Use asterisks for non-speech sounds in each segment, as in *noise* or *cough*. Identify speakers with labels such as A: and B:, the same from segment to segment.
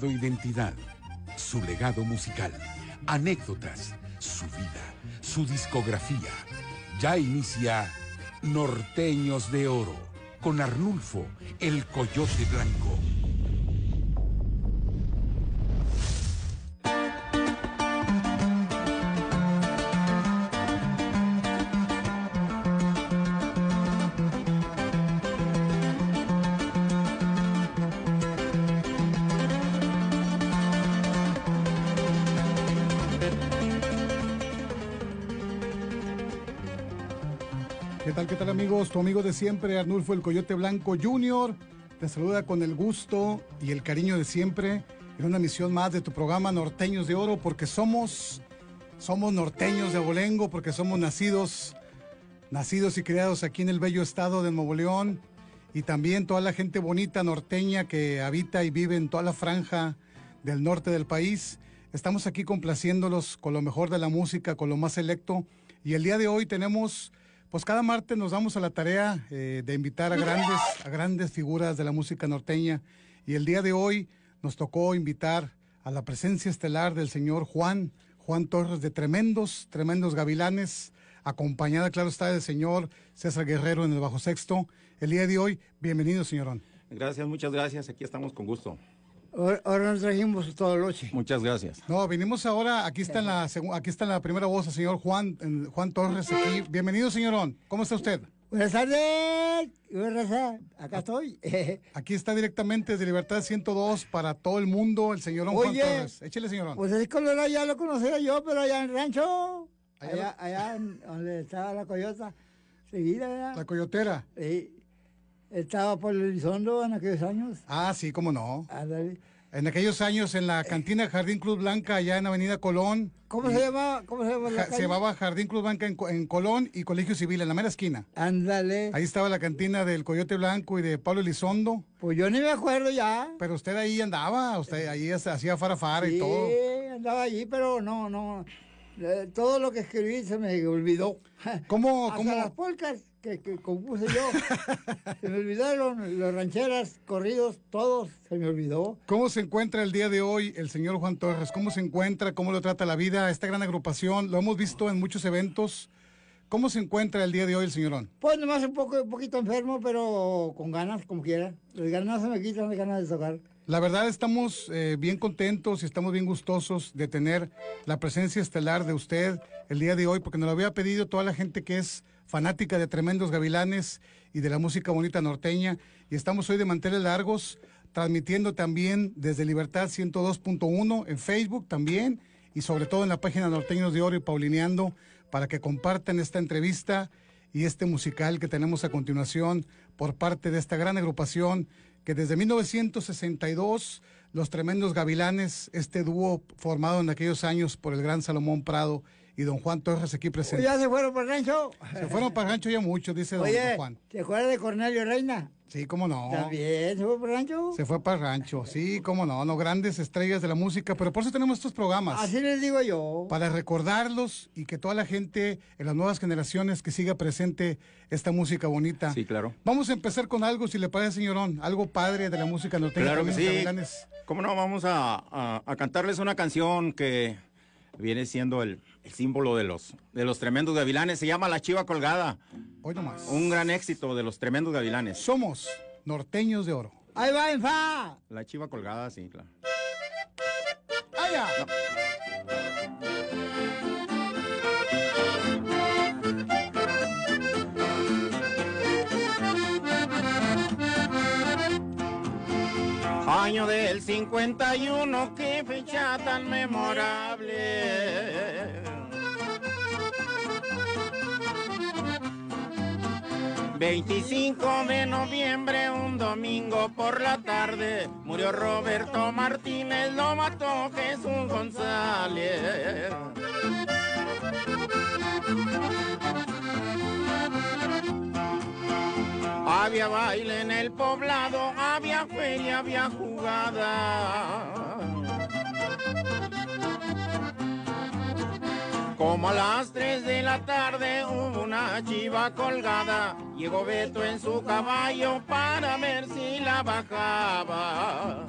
A: identidad, su legado musical, anécdotas, su vida, su discografía. Ya inicia Norteños de Oro con Arnulfo, el Coyote Blanco.
B: ¿Qué tal, qué tal amigos? Tu amigo de siempre, Arnulfo el Coyote Blanco Jr. Te saluda con el gusto y el cariño de siempre en una misión más de tu programa Norteños de Oro, porque somos, somos norteños de Abolengo, porque somos nacidos, nacidos y criados aquí en el bello estado de Nuevo León, y también toda la gente bonita norteña que habita y vive en toda la franja del norte del país. Estamos aquí complaciéndolos con lo mejor de la música, con lo más selecto, y el día de hoy tenemos pues cada martes nos damos a la tarea eh, de invitar a grandes, a grandes figuras de la música norteña y el día de hoy nos tocó invitar a la presencia estelar del señor Juan, Juan Torres de Tremendos, Tremendos Gavilanes, acompañada, claro está, del señor César Guerrero en el Bajo Sexto. El día de hoy, bienvenido, señorón.
C: Gracias, muchas gracias. Aquí estamos con gusto.
D: Ahora, nos trajimos todo noche.
C: Muchas gracias.
B: No, vinimos ahora, aquí está en la, aquí está en la primera voz el señor Juan, en- Juan Torres aquí. Bienvenido, señorón. ¿Cómo está usted?
D: Buenas tardes. Buenas tardes. Acá estoy. *laughs*
B: Aquí está directamente desde Libertad 102 para todo el mundo el señorón Juan
D: Oye.
B: Torres. Échele, señorón.
D: Pues ese colorado ya lo conocía yo, pero allá en el rancho.
B: Allá
D: Allá, donde estaba la coyota. Seguida, ¿verdad?
B: La coyotera.
D: Sí. Estaba por el Elizondo en aquellos años.
B: Ah, sí, cómo no.
D: Ándale.
B: En aquellos años en la cantina Jardín Cruz Blanca, allá en Avenida Colón.
D: ¿Cómo se llamaba? ¿Cómo se la
B: llamaba Jardín Cruz Blanca en, Co- en Colón y Colegio Civil, en la mera esquina.
D: Ándale.
B: Ahí estaba la cantina del Coyote Blanco y de Pablo Elizondo.
D: Pues yo ni me acuerdo ya.
B: Pero usted ahí andaba, usted ahí hasta hacía farafara y
D: sí,
B: todo.
D: andaba allí, pero no, no. Eh, Todo lo que escribí se me olvidó.
B: ¿Cómo, *laughs*
D: Hasta
B: cómo?
D: las polcas que, que compuse yo. se me olvidaron, las rancheras, corridos, todos, se me olvidó.
B: ¿Cómo se encuentra el día de hoy el señor Juan Torres? ¿Cómo se encuentra? ¿Cómo lo trata la vida? Esta gran agrupación, lo hemos visto en muchos eventos. ¿Cómo se encuentra el día de hoy el señorón?
D: Pues nomás un poco, un poquito enfermo, pero con ganas, como quiera. Las ganas se me quitan las ganas de tocar.
B: La verdad estamos eh, bien contentos y estamos bien gustosos de tener la presencia estelar de usted el día de hoy, porque nos lo había pedido toda la gente que es fanática de Tremendos Gavilanes y de la música bonita norteña. Y estamos hoy de manteles largos, transmitiendo también desde Libertad 102.1 en Facebook también y sobre todo en la página Norteños de Oro y Paulineando para que compartan esta entrevista y este musical que tenemos a continuación por parte de esta gran agrupación que desde 1962 los tremendos gavilanes, este dúo formado en aquellos años por el gran Salomón Prado y don Juan Torres aquí presente.
D: ya se fueron por el rancho.
B: Se fueron para el rancho ya mucho, dice don, Juan.
D: ¿te acuerdas de Cornelio Reina?
B: Sí, cómo no.
D: También se fue por el rancho.
B: Se fue para el rancho, sí, cómo no, no grandes estrellas de la música, pero por eso tenemos estos programas.
D: Así les digo yo.
B: para recordarlos y que toda la gente en las nuevas generaciones que siga presente esta música bonita.
C: Sí, claro.
B: Vamos a empezar con algo, si le parece, señorón, algo padre de la música norteña.
C: Claro que sí.
B: Gavilanes.
C: ¿Cómo no? Vamos a, a- a cantarles una canción que viene siendo el, el símbolo de los, de los tremendos gavilanes. Se llama La Chiva Colgada.
B: Hoy nomás.
C: Un gran éxito de los tremendos gavilanes.
B: Somos norteños de oro.
D: Ahí va, en fa.
C: La Chiva Colgada, sí, claro.
B: ¡Allá!
C: Año del 51, qué fecha tan memorable. 25 de noviembre, un domingo por la tarde, murió Roberto Martínez, lo mató Jesús González. había baile en el poblado, había feria, había jugada. Como a las 3 de la tarde hubo una chiva colgada, llegó Beto en su caballo para ver si la bajaba.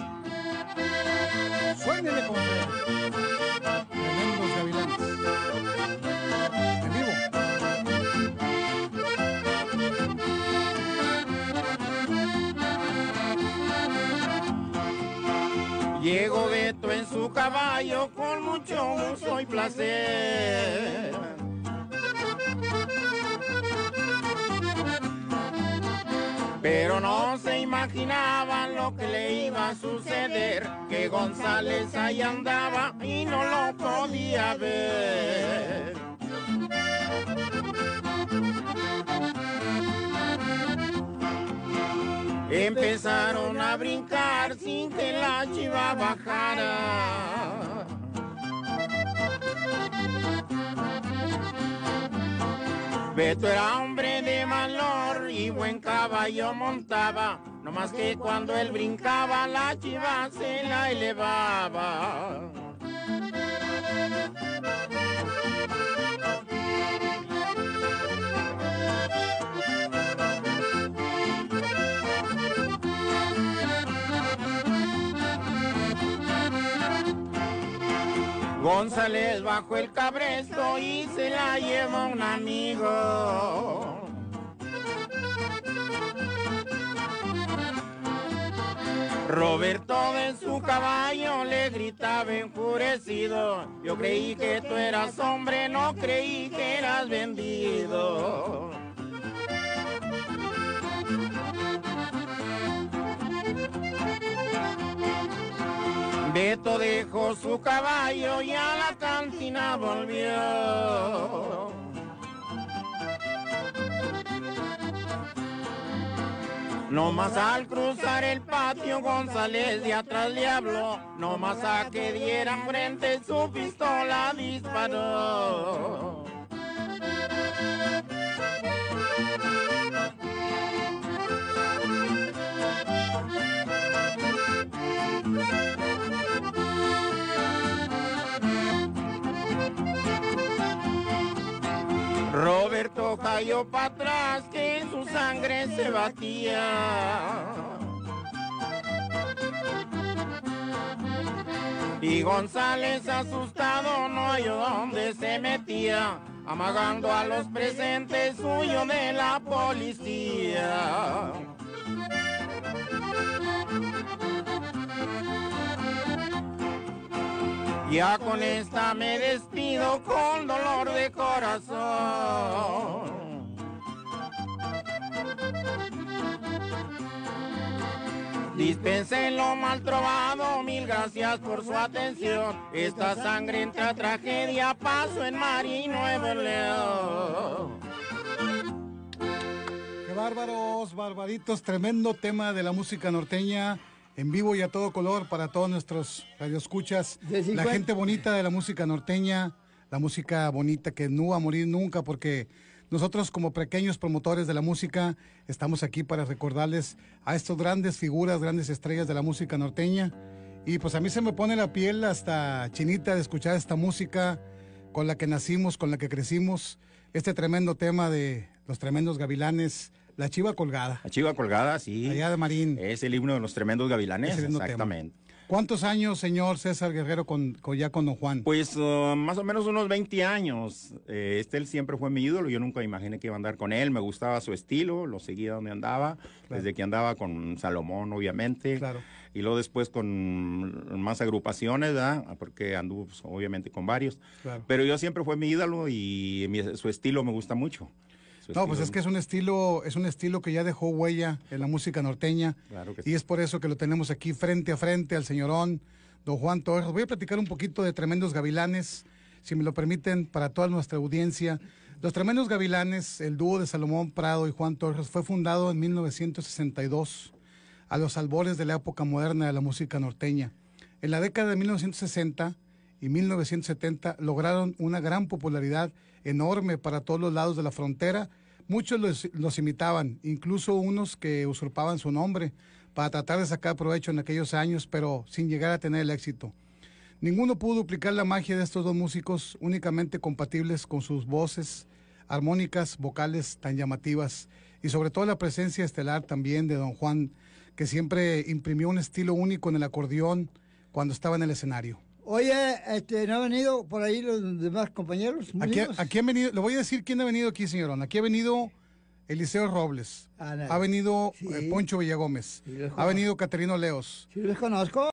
C: Suénele, compadre. gavilanes. Llegó Beto en su caballo con mucho gusto y placer. Pero no se imaginaban lo que le iba a suceder, que González ahí andaba y no lo podía ver. Empezaron a brincar sin que la chiva bajara. Beto era hombre de valor y buen caballo montaba, no más que cuando él brincaba la chiva se la elevaba. González bajo el cabresto y se la lleva un amigo. Roberto de su caballo le gritaba enfurecido. Yo creí que tú eras hombre, no creí que eras vendido. Beto dejó su caballo y a la cantina volvió. No más al cruzar el patio González de atrás le habló, no más a que dieran frente su pistola disparó. Cayó para atrás que su sangre se batía. Y González asustado no halló dónde se metía, amagando a los presentes suyo de la policía. Ya con esta me despido con dolor de corazón. Dispense lo mal trovado, mil gracias por su atención. Esta sangrienta tragedia pasó en Mari Nuevo León.
B: Qué bárbaros, barbaritos, tremendo tema de la música norteña en vivo y a todo color para todos nuestros radioescuchas. La gente bonita de la música norteña, la música bonita que no va a morir nunca porque nosotros como pequeños promotores de la música estamos aquí para recordarles a estas grandes figuras, grandes estrellas de la música norteña. Y pues a mí se me pone la piel hasta chinita de escuchar esta música con la que nacimos, con la que crecimos. Este tremendo tema de los tremendos gavilanes la chiva colgada.
C: La chiva colgada, sí.
B: Allá de Marín.
C: Es el himno de los tremendos gavilanes, exactamente.
B: ¿Cuántos años, señor César Guerrero, con, ya con don Juan?
C: Pues uh, más o menos unos 20 años. Eh, este él siempre fue mi ídolo. Yo nunca imaginé que iba a andar con él. Me gustaba su estilo, lo seguía donde andaba, desde que andaba con Salomón, obviamente.
B: Claro.
C: Y luego después con más agrupaciones, ¿verdad? Porque anduvo pues, obviamente con varios. Claro. Pero yo siempre fue mi ídolo y su estilo me gusta mucho.
B: No, pues es que es un estilo, es un estilo que ya dejó huella en la música norteña. y es por eso que lo tenemos aquí frente a frente al señorón, don Juan Torres. Voy a platicar un poquito de Tremendos Gavilanes, si me lo permiten, para toda nuestra audiencia. Los Tremendos Gavilanes, el dúo de Salomón Prado y Juan Torres, fue fundado en 1962, a los albores de la época moderna de la música norteña. En la década de 1960 y 1970 lograron una gran popularidad enorme para todos los lados de la frontera. Muchos los, imitaban, incluso unos que usurpaban su nombre para tratar de sacar provecho en aquellos años, pero sin llegar a tener el éxito. Ninguno pudo duplicar la magia de estos dos músicos, únicamente compatibles con sus voces, armónicas, vocales tan llamativas y sobre todo la presencia estelar también de don Juan, que siempre imprimió un estilo único en el acordeón cuando estaba en el escenario.
D: Oye, este, ¿no ha venido por ahí los demás compañeros?
B: Aquí, aquí, han venido, le voy a decir quién ha venido aquí, señorón. Aquí ha venido Eliseo Robles, ah, ha venido eh, Poncho Villagómez, ha venido Caterino Leos.
D: Sí, les conozco.